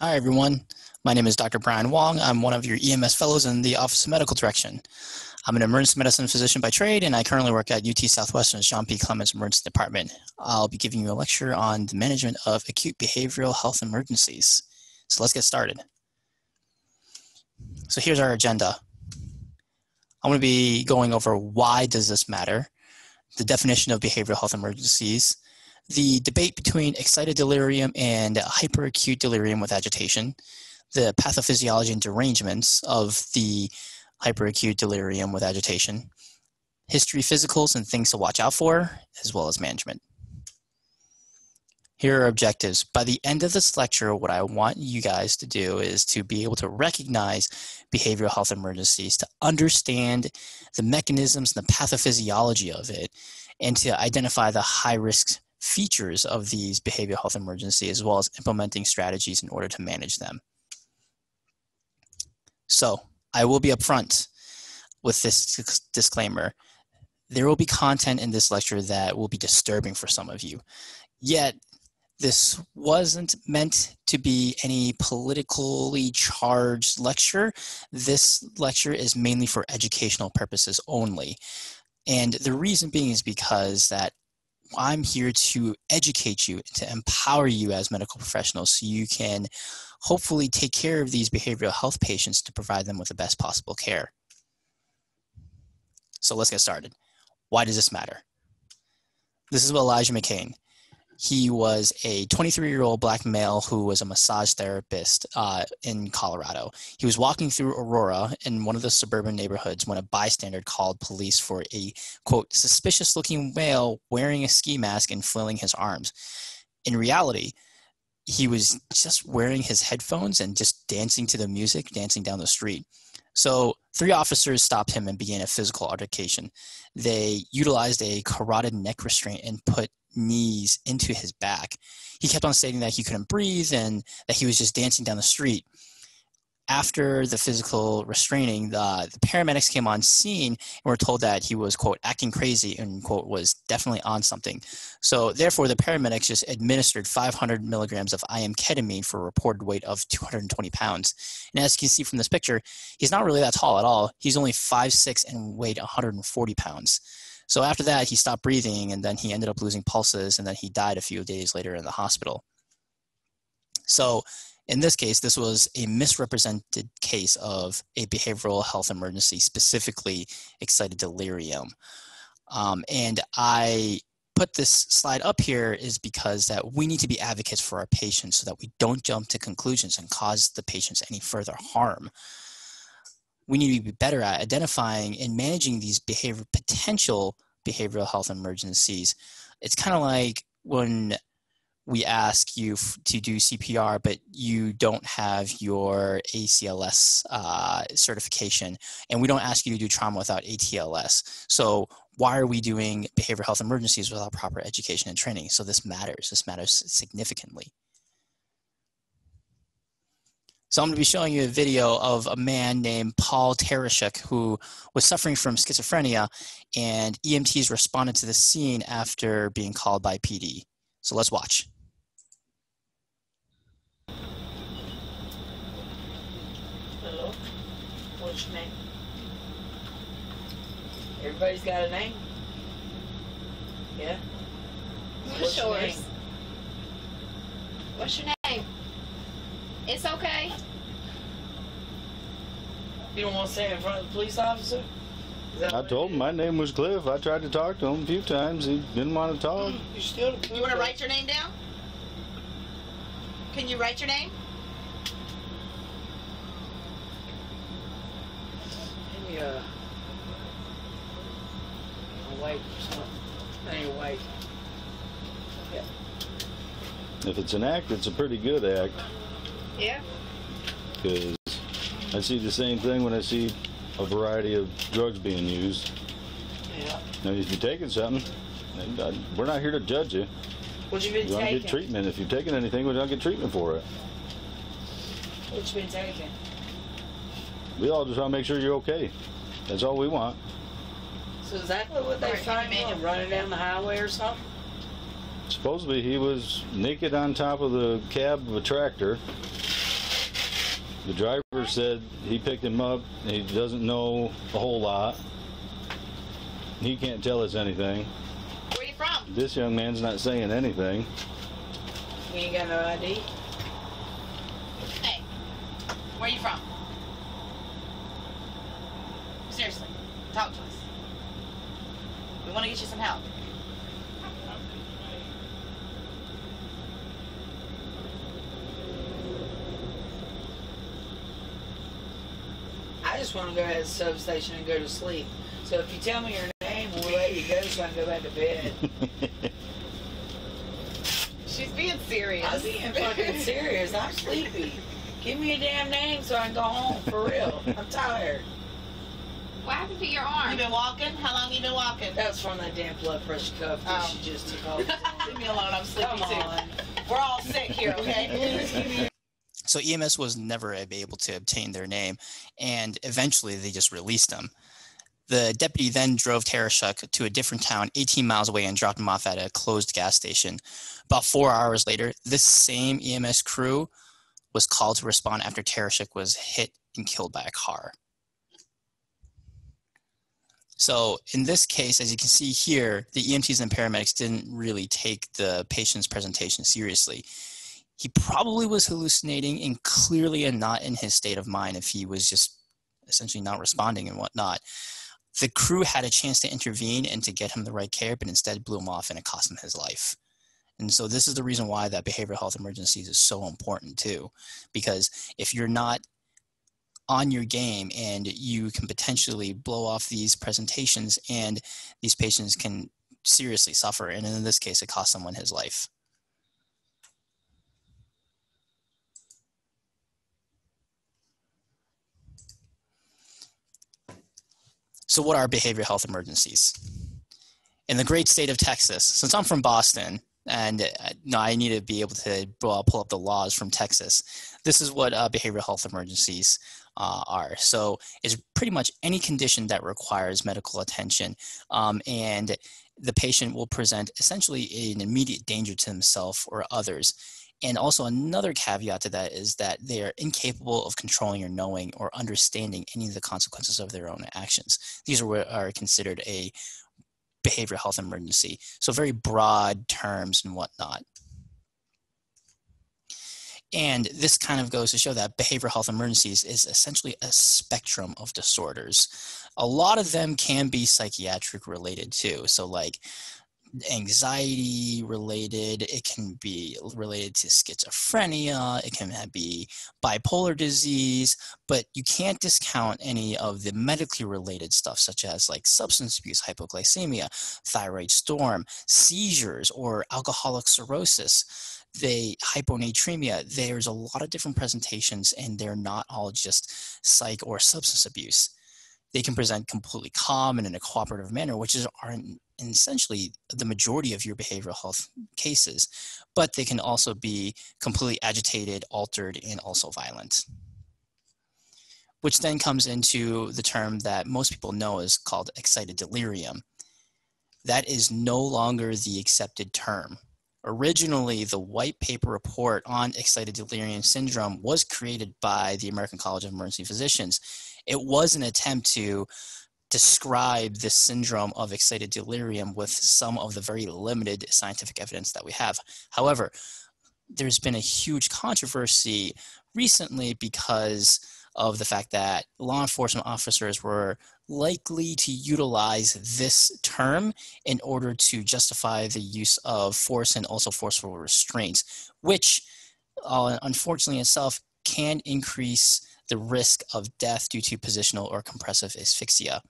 Hi, everyone. My name is Dr. Brian Wong. I'm one of your EMS fellows in the Office of Medical Direction. I'm an emergency medicine physician by trade, and I currently work at UT Southwestern's John P. Clements Emergency Department. I'll be giving you a lecture on the management of acute behavioral health emergencies. So let's get started. So here's our agenda. I'm going to be going over why does this matter, the definition of behavioral health emergencies, the debate between excited delirium and hyperactive delirium with agitation, the pathophysiology and derangements of the hyperactive delirium with agitation, history physicals and things to watch out for, as well as management. Here are objectives. By the end of this lecture, what I want you guys to do is to be able to recognize behavioral health emergencies, to understand the mechanisms and the pathophysiology of it, and to identify the high risk features of these behavioral health emergency as well as implementing strategies in order to manage them. So I will be upfront with this disclaimer. There will be content in this lecture that will be disturbing for some of you. Yet, this wasn't meant to be any politically charged lecture. This lecture is mainly for educational purposes only. And the reason being is because that I'm here to educate you, to empower you as medical professionals so you can hopefully take care of these behavioral health patients to provide them with the best possible care. So let's get started. Why does this matter? This is what Elijah McClain. He was a 23 year old black male who was a massage therapist uh, in Colorado. He was walking through Aurora in one of the suburban neighborhoods when a bystander called police for a quote suspicious looking male wearing a ski mask and flailing his arms. In reality, he was just wearing his headphones and just dancing to the music, dancing down the street. So, three officers stopped him and began a physical altercation. They utilized a carotid neck restraint and put knees into his back. He kept on stating that he couldn't breathe and that he was just dancing down the street. After the physical restraining, the, the paramedics came on scene and were told that he was, quote, acting crazy and, quote, was definitely on something. So, therefore, the paramedics just administered 500 milligrams of IM ketamine for a reported weight of 220 pounds. And as you can see from this picture, he's not really that tall at all. He's only 5'6 and weighed 140 pounds. So after that, he stopped breathing and then he ended up losing pulses and then he died a few days later in the hospital. So in this case, this was a misrepresented case of a behavioral health emergency, specifically excited delirium. Um, and I put this slide up here is because that we need to be advocates for our patients so that we don't jump to conclusions and cause the patients any further harm we need to be better at identifying and managing these behavior potential behavioral health emergencies. It's kind of like when we ask you f- to do CPR, but you don't have your ACLS uh, certification, and we don't ask you to do trauma without ATLS. So why are we doing behavioral health emergencies without proper education and training? So this matters. This matters significantly. So I'm going to be showing you a video of a man named Paul Tarashuk who was suffering from schizophrenia, and EMTs responded to the scene after being called by PD. So let's watch. Hello. What's your name? Everybody's got a name. Yeah. What's your yours? name? What's your name? It's okay. You don't want to say in front of the police officer? I told him my name was Cliff. I tried to talk to him a few times. He didn't want to talk. is? You still. You want to write your name down? Can you write your name? Give me a. A white. I ain't white. If it's an act, it's a pretty good act. Yeah. Because I see the same thing when I see a variety of drugs being used. Yeah. Now, if you're taking something, uh, we're not here to judge you. What you been You want to taking? get treatment. If you're taking anything, we're going to get treatment for it. What you been taking? We all just want to make sure you're okay. That's all we want. So is that what they Alright, find give me a him running down the highway or something? Supposedly, he was naked on top of the cab of a tractor The driver said he picked him up. He doesn't know a whole lot. He can't tell us anything. Where you from? This young man's not saying anything. You ain't got no ID? Hey, where you from? Seriously, talk to us. We want to get you some help. Just want to go ahead to the substation and go to sleep. So if you tell me your name, we'll let you go so I can go back to bed. She's being serious. I'm being fucking serious. I'm sleepy. Give me a damn name so I can go home for real. I'm tired. What happened to your arm? You been walking? How long you been walking? That was from that damn blood pressure cuff that Oh. she just took off. Leave me alone. I'm sleepy Come too. on. We're all sick here, okay? Please give me So EMS was never able to obtain their name, and eventually they just released them. The deputy then drove Tarashuk to a different town 18 miles away and dropped him off at a closed gas station. About four hours later, this same EMS crew was called to respond after Tarashuk was hit and killed by a car. So in this case, as you can see here, the EMTs and paramedics didn't really take the patient's presentation seriously he probably was hallucinating and clearly and not in his state of mind if he was just essentially not responding and whatnot. The crew had a chance to intervene and to get him the right care, but instead blew him off and it cost him his life. And so this is the reason why that behavioral health emergencies is so important too, because if you're not on your game and you can potentially blow off these presentations and these patients can seriously suffer. And in this case, it cost someone his life. So, what are behavioral health emergencies? In the great state of Texas, since I'm from Boston, and uh, no, I need to be able to uh, pull up the laws from Texas. This is what uh, behavioral health emergencies uh, are. So, it's pretty much any condition that requires medical attention, um, and the patient will present essentially an immediate danger to himself or others. And also, another caveat to that is that they are incapable of controlling or knowing or understanding any of the consequences of their own actions. These are are considered a behavioral health emergency. So, very broad terms and whatnot. And this kind of goes to show that behavioral health emergencies is essentially a spectrum of disorders. A lot of them can be psychiatric related too. So, like anxiety related, it can be related to schizophrenia, it can be bipolar disease, but you can't discount any of the medically related stuff, such as like substance abuse, hypoglycemia, thyroid storm, seizures, or alcoholic cirrhosis they hyponatremia there's a lot of different presentations and they're not all just psych or substance abuse. They can present completely calm and in a cooperative manner which is are in, essentially the majority of your behavioral health cases but they can also be completely agitated altered and also violent. Which then comes into the term that most people know is called excited delirium that is no longer the accepted term. Originally, the white paper report on excited delirium syndrome was created by the American College of Emergency Physicians. It was an attempt to describe this syndrome of excited delirium with some of the very limited scientific evidence that we have. However, there's been a huge controversy recently because of the fact that law enforcement officers were likely to utilize this term in order to justify the use of force and also forceful restraints, which uh, unfortunately itself can increase the risk of death due to positional or compressive asphyxia.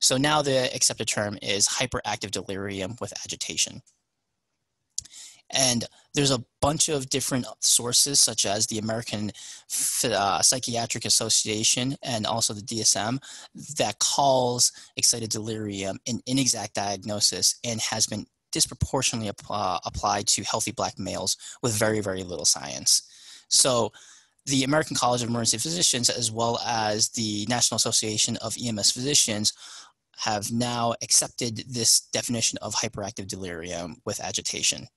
So now the accepted term is hyperactive delirium with agitation. And there's a bunch of different sources, such as the American uh, Psychiatric Association and also the DSM, that calls excited delirium an inexact diagnosis and has been disproportionately uh, applied to healthy black males with very, very little science. So, the American College of Emergency Physicians, as well as the National Association of EMS Physicians, have now accepted this definition of hyperactive delirium with agitation.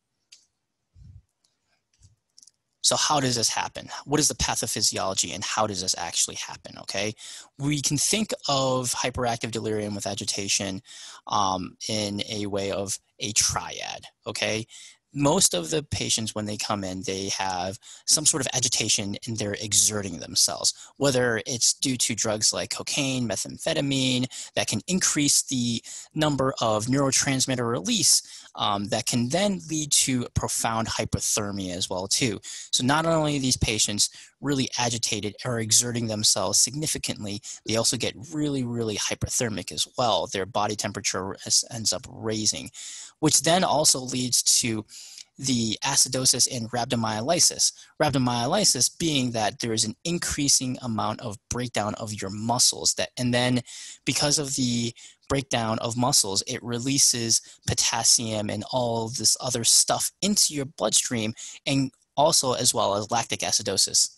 So, how does this happen? What is the pathophysiology and how does this actually happen? Okay, we can think of hyperactive delirium with agitation um, in a way of a triad. Okay, most of the patients when they come in they have some sort of agitation and they're exerting themselves whether it's due to drugs like cocaine methamphetamine that can increase the number of neurotransmitter release um, that can then lead to profound hyperthermia as well too. So not only these patients really agitated or exerting themselves significantly they also get really really hyperthermic as well. Their body temperature ends up raising which then also leads to the acidosis and rhabdomyolysis. Rhabdomyolysis being that there is an increasing amount of breakdown of your muscles that and then because of the breakdown of muscles, it releases potassium and all this other stuff into your bloodstream and also as well as lactic acidosis.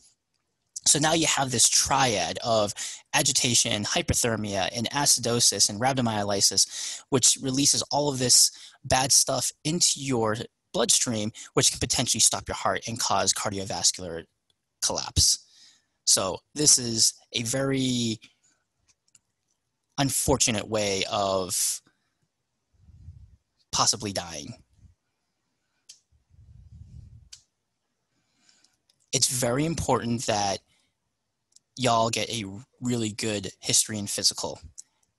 So now you have this triad of agitation, hyperthermia, and acidosis and rhabdomyolysis, which releases all of this bad stuff into your bloodstream, which can potentially stop your heart and cause cardiovascular collapse. So this is a very unfortunate way of possibly dying. It's very important that y'all get a really good history and physical.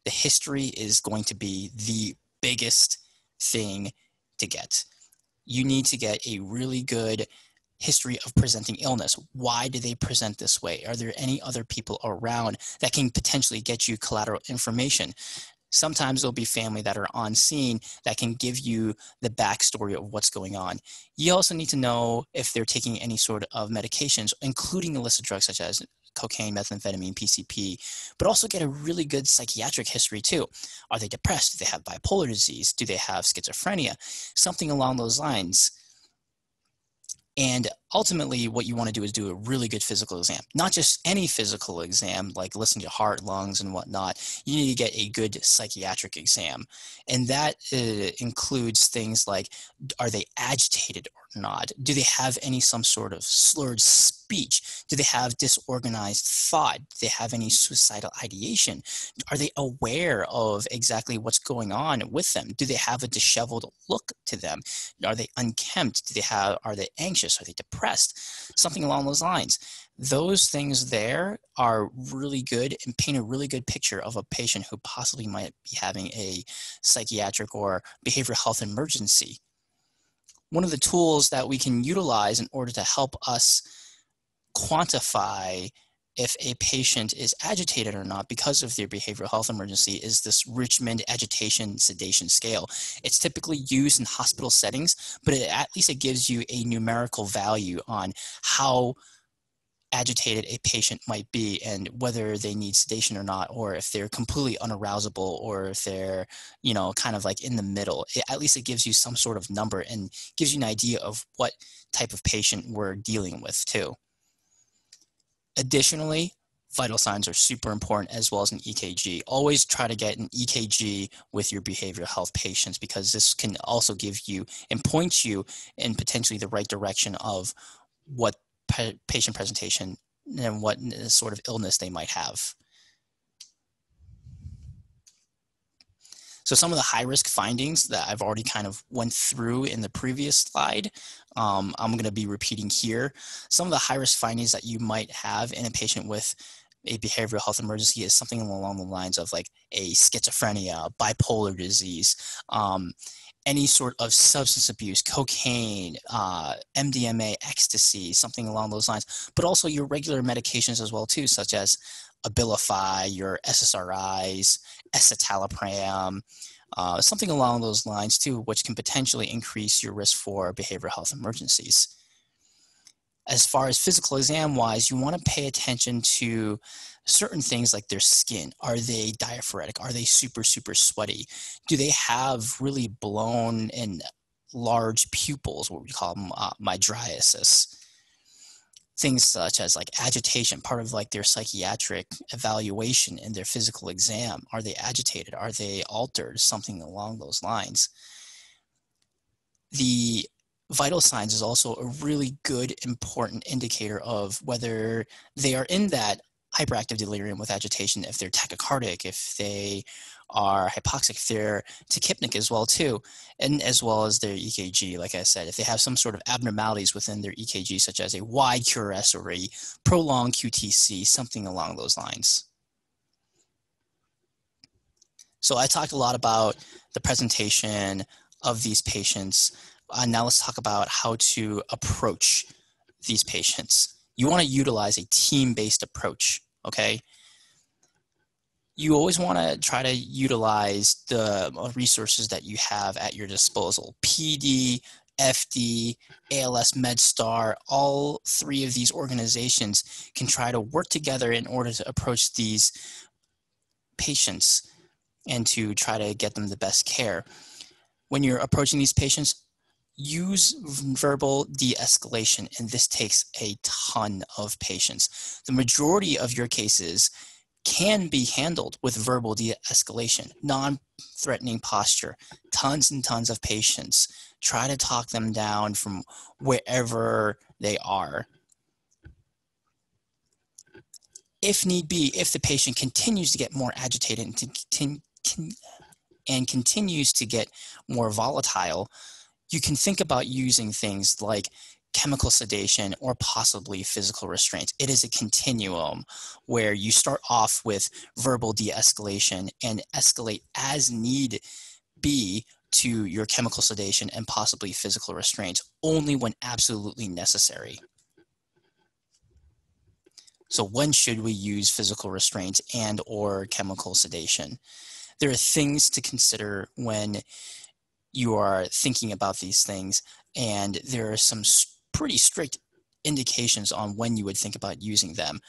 The history is going to be the biggest thing to get. You need to get a really good history of presenting illness. Why do they present this way? Are there any other people around that can potentially get you collateral information? Sometimes there'll be family that are on scene that can give you the backstory of what's going on. You also need to know if they're taking any sort of medications, including illicit drugs such as cocaine, methamphetamine, PCP, but also get a really good psychiatric history too. Are they depressed? Do they have bipolar disease? Do they have schizophrenia? Something along those lines. And ultimately, what you want to do is do a really good physical exam. Not just any physical exam, like listening to heart, lungs, and whatnot. You need to get a good psychiatric exam. And that uh, includes things like are they agitated not? Do they have any some sort of slurred speech? Do they have disorganized thought? Do they have any suicidal ideation? Are they aware of exactly what's going on with them? Do they have a disheveled look to them? Are they unkempt? Do they have are they anxious? Are they depressed? Something along those lines. Those things there are really good and paint a really good picture of a patient who possibly might be having a psychiatric or behavioral health emergency. One of the tools that we can utilize in order to help us quantify if a patient is agitated or not because of their behavioral health emergency is this Richmond agitation sedation scale. It's typically used in hospital settings, but it, at least it gives you a numerical value on how agitated a patient might be and whether they need sedation or not or if they're completely unarousable or if they're you know kind of like in the middle it, at least it gives you some sort of number and gives you an idea of what type of patient we're dealing with too Additionally, vital signs are super important as well as an EKG. Always try to get an EKG with your behavioral health patients because this can also give you and point you in potentially the right direction of what patient presentation and what sort of illness they might have. So some of the high risk findings that I've already kind of went through in the previous slide, um, I'm going to be repeating here. Some of the high risk findings that you might have in a patient with a behavioral health emergency is something along the lines of like a schizophrenia, bipolar disease, um, any sort of substance abuse, cocaine, uh, MDMA, ecstasy, something along those lines, but also your regular medications as well too, such as Abilify, your SSRIs, escitalopram, uh, something along those lines too, which can potentially increase your risk for behavioral health emergencies. As far as physical exam wise, you want to pay attention to certain things like their skin. Are they diaphoretic? Are they super, super sweaty? Do they have really blown and large pupils, what we call them, uh, mydriasis? things such as like agitation part of like their psychiatric evaluation and their physical exam are they agitated are they altered something along those lines the vital signs is also a really good, important indicator of whether they are in that hyperactive delirium with agitation, if they're tachycardic, if they are hypoxic, if they're tachypneic as well too, and as well as their EKG. Like I said, if they have some sort of abnormalities within their EKG, such as a wide QRS or a prolonged QTC, something along those lines. So I talked a lot about the presentation of these patients. Uh, now let's talk about how to approach these patients. You want to utilize a team-based approach, okay? You always want to try to utilize the uh, resources that you have at your disposal. PD, FD, ALS, MedStar, all three of these organizations can try to work together in order to approach these patients and to try to get them the best care. When you're approaching these patients, use verbal de-escalation and this takes a ton of patience. The majority of your cases can be handled with verbal de-escalation non-threatening posture tons and tons of patience. Try to talk them down from wherever they are. If need be if the patient continues to get more agitated and to, and continues to get more volatile, you can think about using things like chemical sedation or possibly physical restraint. It is a continuum where you start off with verbal de escalation and escalate as need be to your chemical sedation and possibly physical restraint only when absolutely necessary. So when should we use physical restraint and or chemical sedation? there are things to consider when you are thinking about these things, and there are some pretty strict indications on when you would think about using them.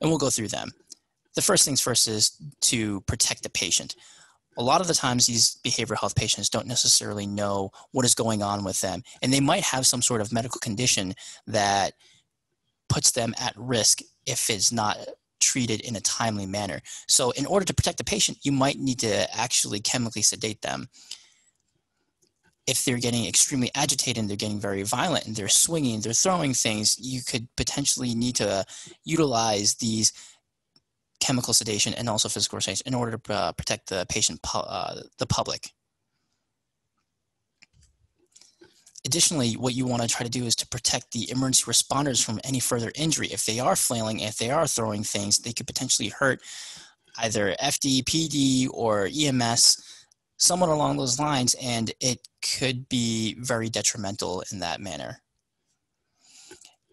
And we'll go through them. The first things first is to protect the patient. A lot of the times, these behavioral health patients don't necessarily know what is going on with them, and they might have some sort of medical condition that puts them at risk if it's not treated in a timely manner. So, in order to protect the patient, you might need to actually chemically sedate them. If they're getting extremely agitated and they're getting very violent and they're swinging, they're throwing things, you could potentially need to utilize these chemical sedation and also physical restraints in order to uh, protect the patient, uh, the public. Additionally, what you want to try to do is to protect the emergency responders from any further injury. If they are flailing, if they are throwing things, they could potentially hurt either FD, PD, or EMS, somewhat along those lines, and it could be very detrimental in that manner.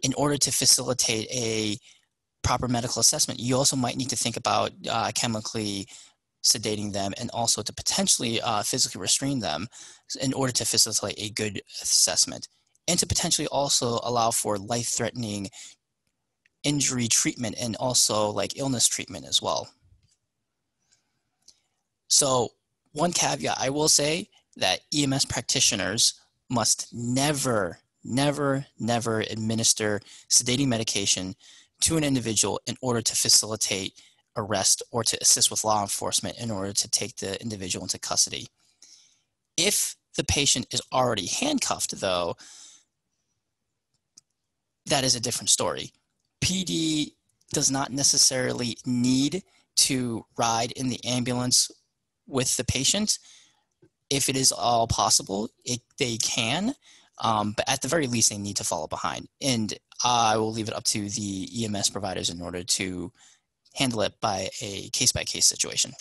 In order to facilitate a proper medical assessment, you also might need to think about uh, chemically sedating them and also to potentially uh, physically restrain them in order to facilitate a good assessment and to potentially also allow for life-threatening injury treatment and also like illness treatment as well. So one caveat I will say that EMS practitioners must never, never, never administer sedating medication to an individual in order to facilitate arrest or to assist with law enforcement in order to take the individual into custody. If the patient is already handcuffed, though, that is a different story. PD does not necessarily need to ride in the ambulance with the patient. If it is all possible, it, they can, um, but at the very least, they need to follow behind. And I will leave it up to the EMS providers in order to handle it by a case by case situation.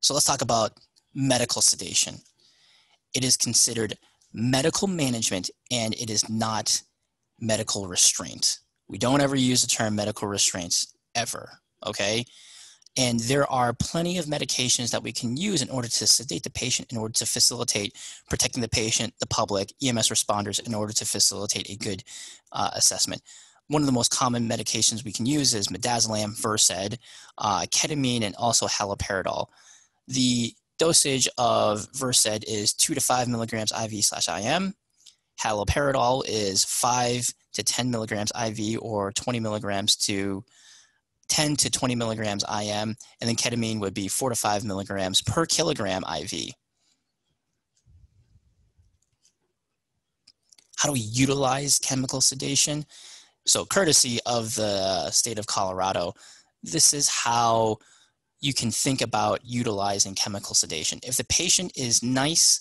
So let's talk about medical sedation. It is considered medical management and it is not medical restraint. We don't ever use the term medical restraints ever, okay? And there are plenty of medications that we can use in order to sedate the patient, in order to facilitate protecting the patient, the public, EMS responders, in order to facilitate a good uh, assessment one of the most common medications we can use is midazolam, Versed, uh, ketamine, and also haloperidol. The dosage of Versed is 2 to 5 milligrams IV slash IM. Haloperidol is 5 to 10 milligrams IV or 20 milligrams to 10 to 20 milligrams IM. And then ketamine would be 4 to 5 milligrams per kilogram IV. how do we utilize chemical sedation? So, courtesy of the state of Colorado, this is how you can think about utilizing chemical sedation. If the patient is nice,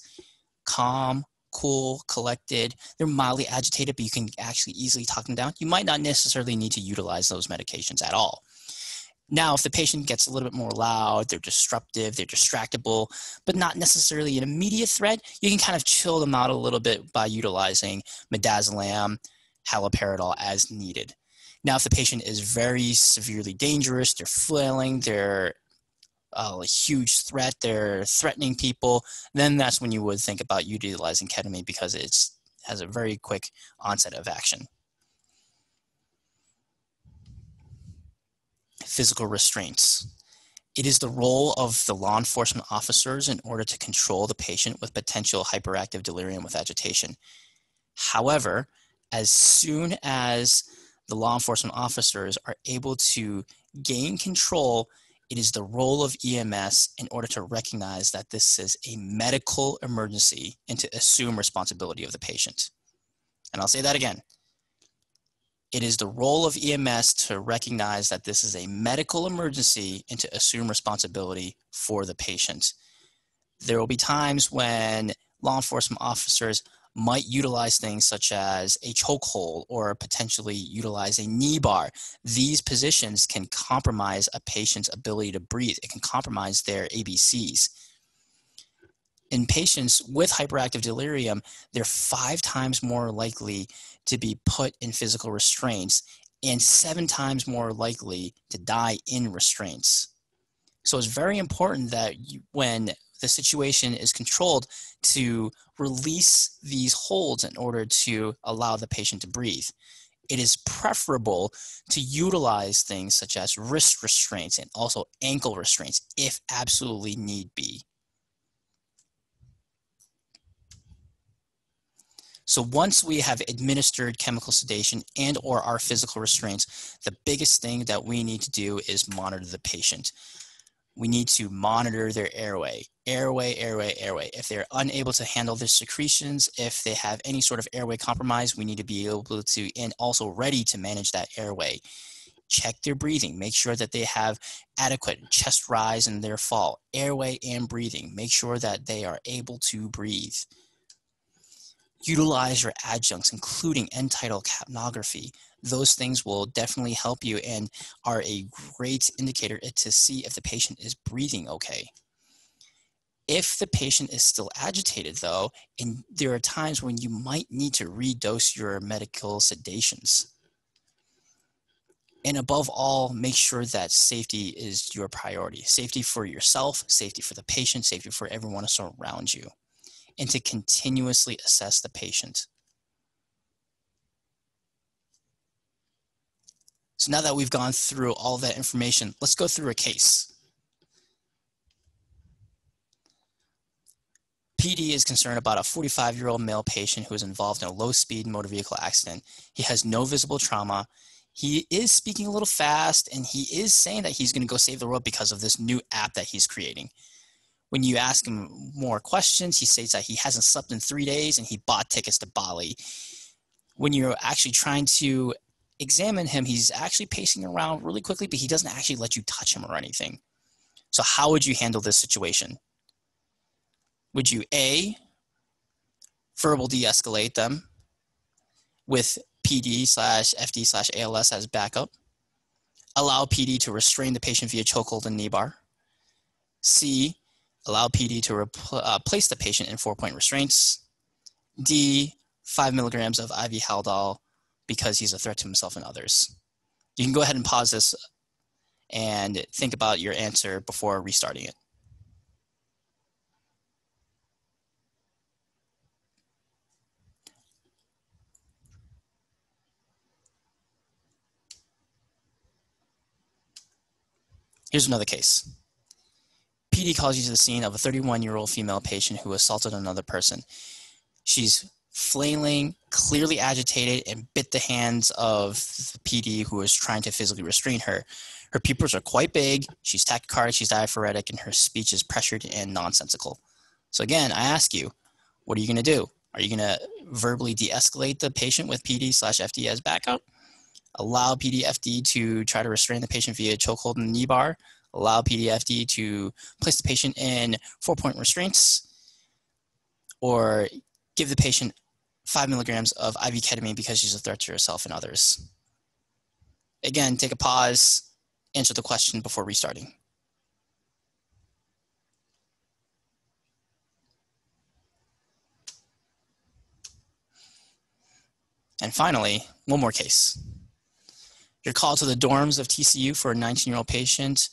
calm, cool, collected, they're mildly agitated, but you can actually easily talk them down, you might not necessarily need to utilize those medications at all. Now, if the patient gets a little bit more loud, they're disruptive, they're distractible, but not necessarily an immediate threat, you can kind of chill them out a little bit by utilizing midazolam, haloperidol as needed. Now, if the patient is very severely dangerous, they're flailing, they're uh, a huge threat, they're threatening people, then that's when you would think about utilizing ketamine because it has a very quick onset of action. Physical restraints. It is the role of the law enforcement officers in order to control the patient with potential hyperactive delirium with agitation. However, as soon as the law enforcement officers are able to gain control, it is the role of EMS in order to recognize that this is a medical emergency and to assume responsibility of the patient. And I'll say that again. It is the role of EMS to recognize that this is a medical emergency and to assume responsibility for the patient. There will be times when law enforcement officers might utilize things such as a chokehold or potentially utilize a knee bar. These positions can compromise a patient's ability to breathe. It can compromise their ABCs. In patients with hyperactive delirium, they're five times more likely to be put in physical restraints and seven times more likely to die in restraints. So it's very important that you, when the situation is controlled to release these holds in order to allow the patient to breathe. It is preferable to utilize things such as wrist restraints and also ankle restraints if absolutely need be. So once we have administered chemical sedation and or our physical restraints, the biggest thing that we need to do is monitor the patient we need to monitor their airway, airway, airway, airway. If they're unable to handle their secretions, if they have any sort of airway compromise, we need to be able to, and also ready to manage that airway. Check their breathing. Make sure that they have adequate chest rise and their fall, airway and breathing. Make sure that they are able to breathe. Utilize your adjuncts, including end tidal capnography those things will definitely help you and are a great indicator to see if the patient is breathing okay. If the patient is still agitated, though, and there are times when you might need to redose your medical sedations. And above all, make sure that safety is your priority. Safety for yourself, safety for the patient, safety for everyone around you. And to continuously assess the patient. So now that we've gone through all that information, let's go through a case. PD is concerned about a 45 year old male patient who is involved in a low speed motor vehicle accident. He has no visible trauma. He is speaking a little fast and he is saying that he's going to go save the world because of this new app that he's creating. When you ask him more questions, he says that he hasn't slept in three days and he bought tickets to Bali. When you're actually trying to examine him, he's actually pacing around really quickly, but he doesn't actually let you touch him or anything. So, how would you handle this situation? Would you A, verbal de escalate them with PD slash FD slash ALS as backup? Allow PD to restrain the patient via chokehold and knee bar. C, allow PD to repl- uh, place the patient in four point restraints. D, five milligrams of IV Haldol because he's a threat to himself and others. You can go ahead and pause this and think about your answer before restarting it. Here's another case. PD calls you to the scene of a 31 year old female patient who assaulted another person. She's flailing, clearly agitated, and bit the hands of the PD who was trying to physically restrain her. Her pupils are quite big, she's tachycardic, she's diaphoretic, and her speech is pressured and nonsensical. So again, I ask you, what are you going to do? Are you going to verbally de-escalate the patient with PD slash FD as backup? Allow PDFD to try to restrain the patient via chokehold and knee bar. Allow PDFD to place the patient in four-point restraints, or give the patient five milligrams of IV ketamine because she's a threat to herself and others. Again, take a pause, answer the question before restarting. And finally, one more case. You're called to the dorms of TCU for a 19 year old patient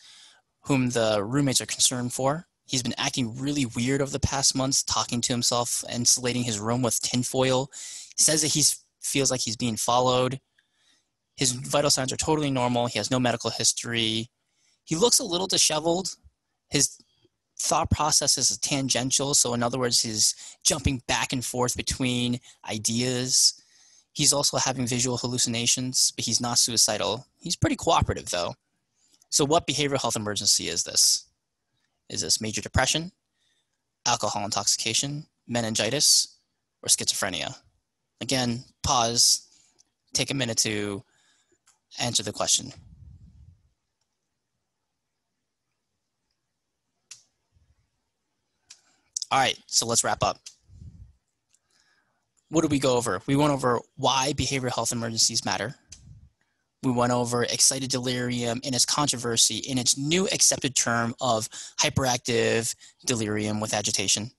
whom the roommates are concerned for. He's been acting really weird over the past months, talking to himself, insulating his room with tinfoil. He says that he feels like he's being followed. His vital signs are totally normal. He has no medical history. He looks a little disheveled. His thought process is tangential. So, in other words, he's jumping back and forth between ideas. He's also having visual hallucinations, but he's not suicidal. He's pretty cooperative, though. So, what behavioral health emergency is this? Is this major depression, alcohol intoxication, meningitis, or schizophrenia? Again, pause, take a minute to answer the question. All right, so let's wrap up what did we go over? We went over why behavioral health emergencies matter. We went over excited delirium and its controversy in its new accepted term of hyperactive delirium with agitation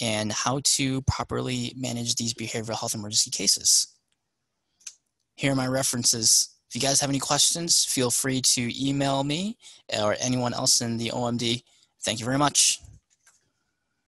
and how to properly manage these behavioral health emergency cases. Here are my references. If you guys have any questions, feel free to email me or anyone else in the OMD. Thank you very much.